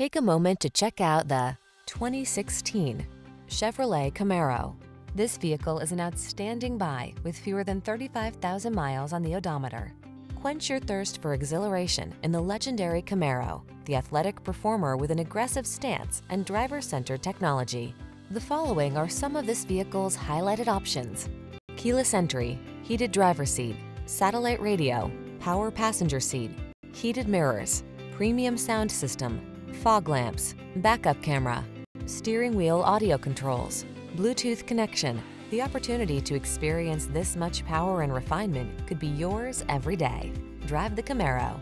Take a moment to check out the 2016 Chevrolet Camaro. This vehicle is an outstanding buy with fewer than 35,000 miles on the odometer. Quench your thirst for exhilaration in the legendary Camaro, the athletic performer with an aggressive stance and driver-centered technology. The following are some of this vehicle's highlighted options. Keyless entry, heated driver seat, satellite radio, power passenger seat, heated mirrors, premium sound system, fog lamps, backup camera, steering wheel audio controls, Bluetooth connection. The opportunity to experience this much power and refinement could be yours every day. Drive the Camaro.